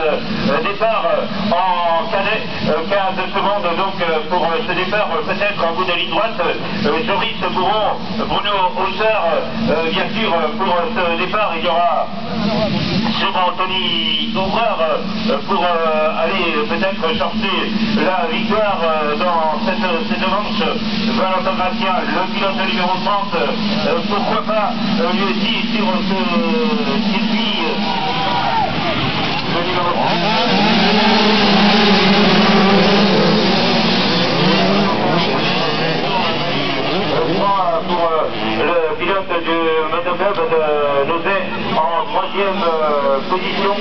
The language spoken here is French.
Euh, départ euh, en cadet, euh, 15 secondes donc pour ce départ, peut-être en bout de ligne droite. Joris Bourron, Bruno Hausseur, bien sûr, pour ce départ, il y aura sûrement Anthony euh, pour aller peut-être chercher la victoire dans cette, cette manche. Valentin Gratien, le pilote numéro 30, euh, pourquoi pas lui aussi sur ce circuit. euh, le numéro point pour euh, le du motoclub de Nozay en troisième euh, position.